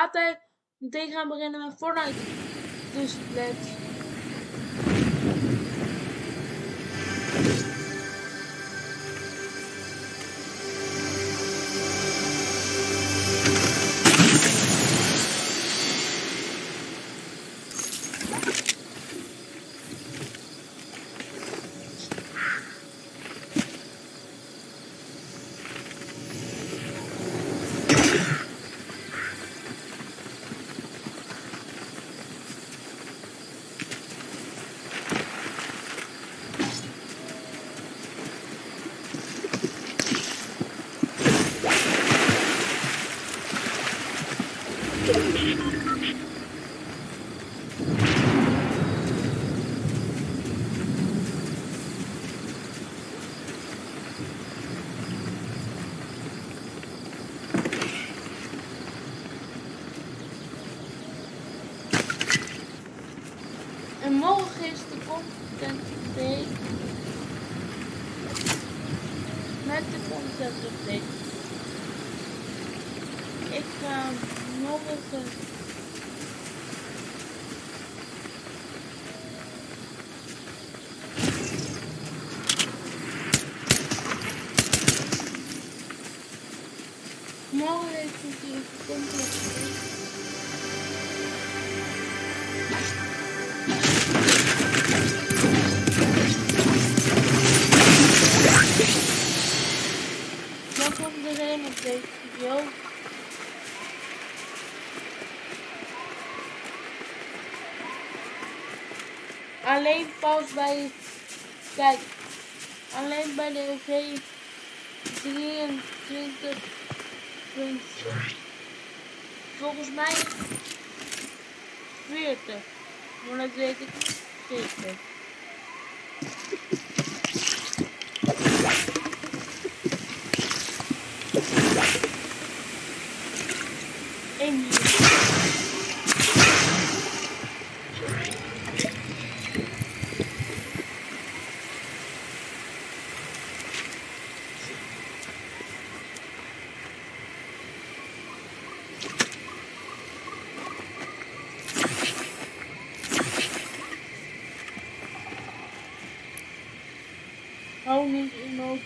later meteen gaan beginnen met Fortnite. Dus let's En morgen is de content day. Met de content update. Ik ga morgen. Alleen pas bij, kijk, alleen bij de V 23 punt, volgens mij 40, maar dat weet ik zeker.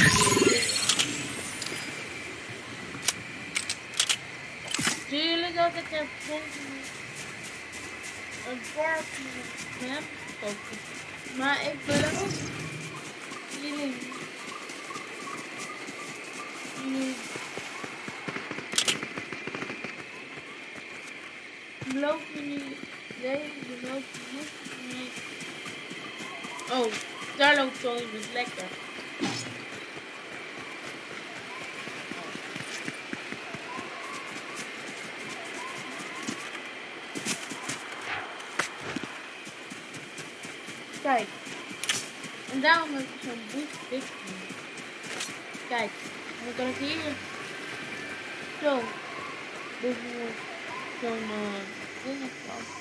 Weer. Tuurlijk dat ik heb een party heb. Maar ik beloof jullie jullie beloof jullie nee, beloof niet. Oh, daar loopt wel iemand lekker. Kijk. En daarom heb ik zo'n boek dik. Kijk. Dan kan ik hier. Zo. Bijvoorbeeld. zo'n uh, dingetje af.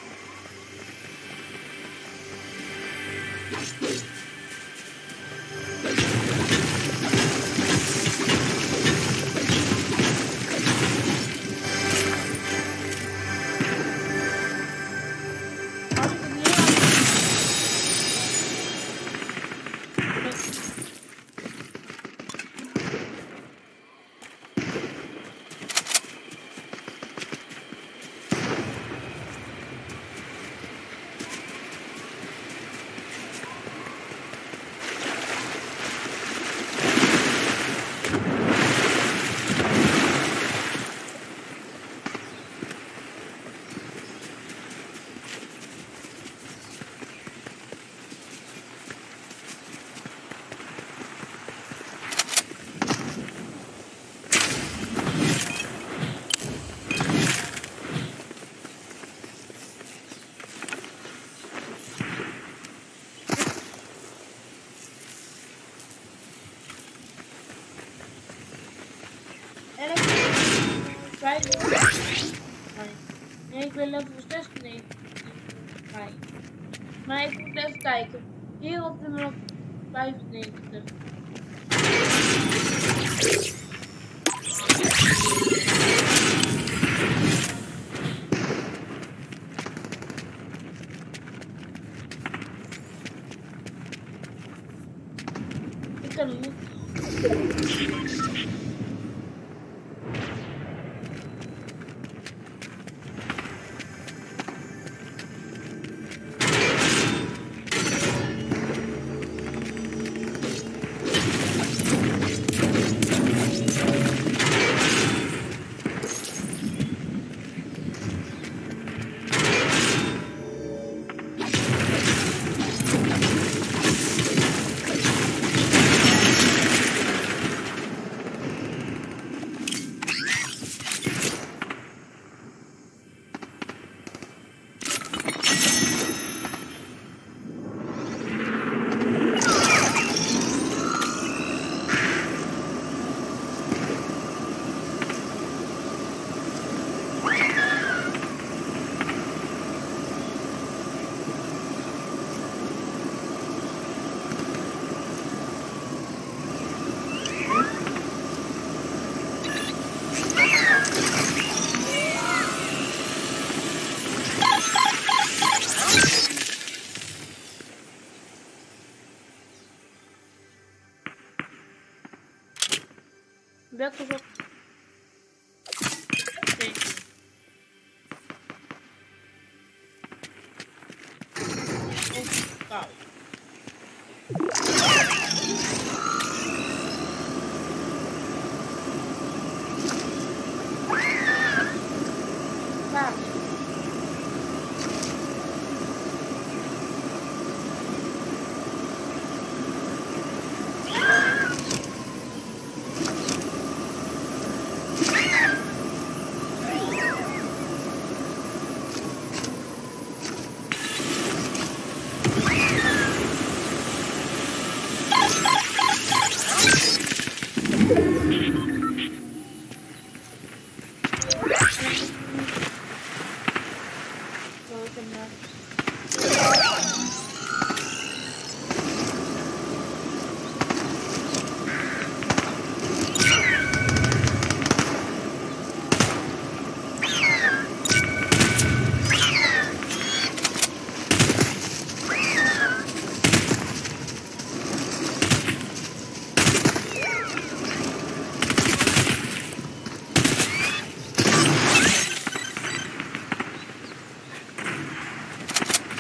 Level 96. Nee. Maar ik moet even kijken. Hier op map 95.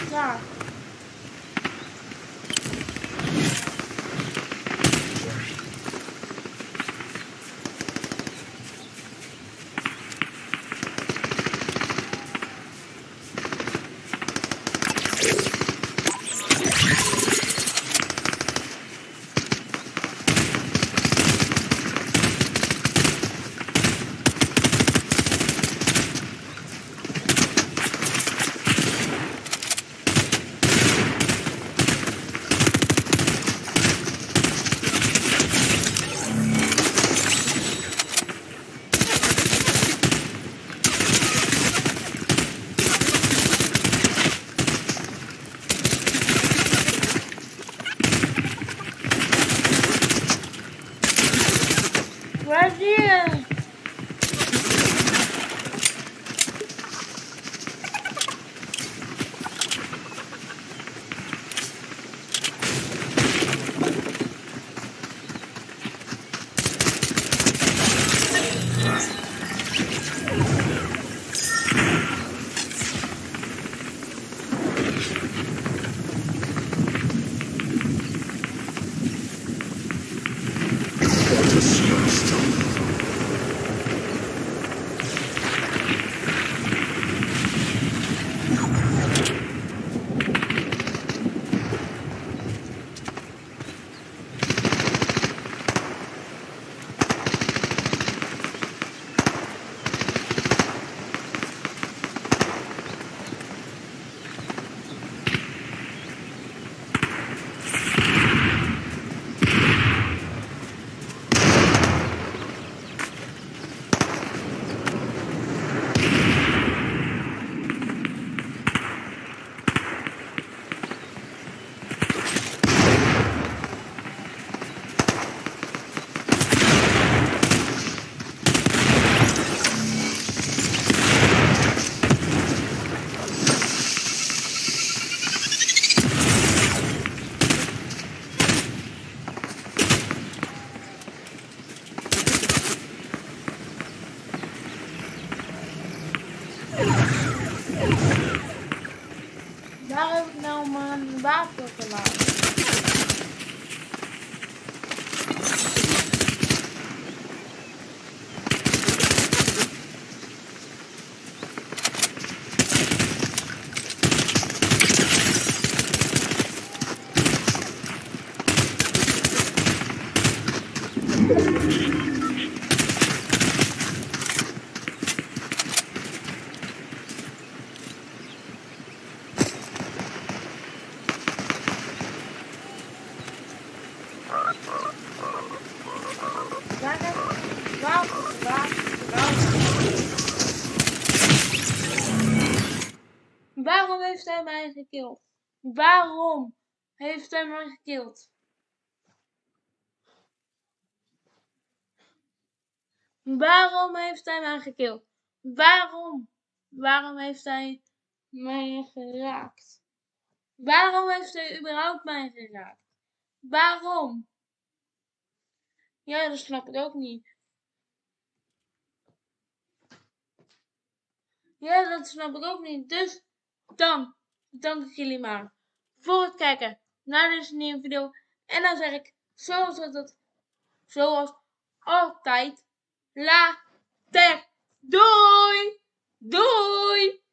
片儿。是 heb ik nou mijn wapen gelaten? Waar heb ik wapen, wapen, wapen? Waarom heeft hij mij Waarom heeft hij mij gekild? Waarom heeft hij mij gekild? Waarom? Waarom heeft hij mij geraakt? Waarom heeft hij überhaupt mij geraakt? Waarom? Ja, dat snap ik ook niet. Ja, dat snap ik ook niet. Dus dan bedank ik jullie maar voor het kijken naar deze nieuwe video. En dan zeg ik, zoals het, zoals altijd, later. Doei! Doei!